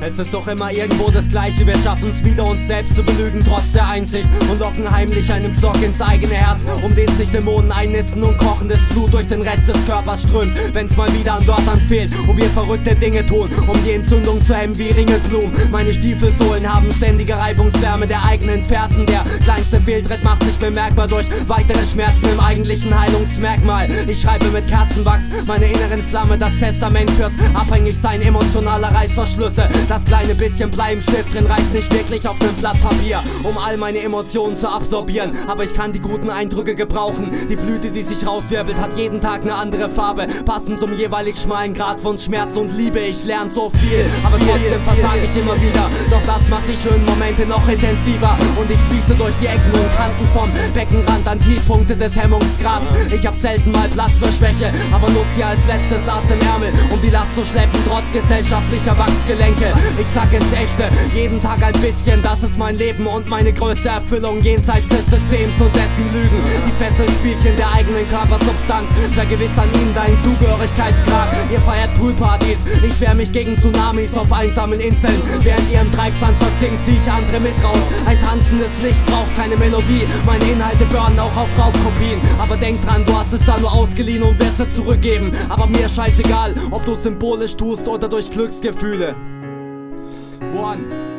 Es ist doch immer irgendwo das Gleiche, wir schaffen's wieder uns selbst zu belügen, trotz der Einsicht und locken heimlich einen Pflock ins eigene Herz, um den sich Dämonen einnisten und kochendes Blut durch den Rest des Körpers strömt, wenn's mal wieder an Wörtern fehlt und wir verrückte Dinge tun, um die Entzündung zu hemmen wie Ringelblumen. Meine Stiefelsohlen haben ständige Reibungswärme der eigenen Fersen, der kleinste Fehltritt macht sich bemerkbar durch weitere Schmerzen im eigentlichen Heilungsmerkmal. Ich schreibe mit Kerzenwachs meine inneren Flamme, das Testament fürs Abhängigsein emotionaler Reißverschlüsse. Das kleine bisschen Blei im Stift drin reicht nicht wirklich auf nem Blatt Papier, um all meine Emotionen zu absorbieren. Aber ich kann die guten Eindrücke gebrauchen. Die Blüte, die sich rauswirbelt, hat jeden Tag eine andere Farbe. Passend zum jeweilig schmalen Grad von Schmerz und Liebe. Ich lerne so viel, aber trotzdem versage ich immer wieder. Doch das macht die schönen Momente noch intensiver. Und ich fließe durch die Ecken und Kanten vom Beckenrand an Tiefpunkte des Hemmungsgrads. Ich hab selten mal Platz für Schwäche, aber nutze sie als letztes Ass im Ärmel, um die Last zu schleppen, trotz gesellschaftlicher Wachsgelenke. Ich sag ins Echte, jeden Tag ein bisschen, das ist mein Leben und meine größte Erfüllung jenseits des Systems und dessen Lügen. Die Fesselspielchen der eigenen Körpersubstanz, vergewiss an ihnen deinen Zugehörigkeitsgrad. Ihr feiert Poolpartys, ich wehr mich gegen Tsunamis auf einsamen Inseln. Während ihr im Treibsand zieh ich andere mit raus. Ein tanzendes Licht braucht keine Melodie, meine Inhalte burnen auch auf Raubkopien. Aber denk dran, du hast es da nur ausgeliehen und wirst es zurückgeben. Aber mir scheißegal, ob du symbolisch tust oder durch Glücksgefühle. One.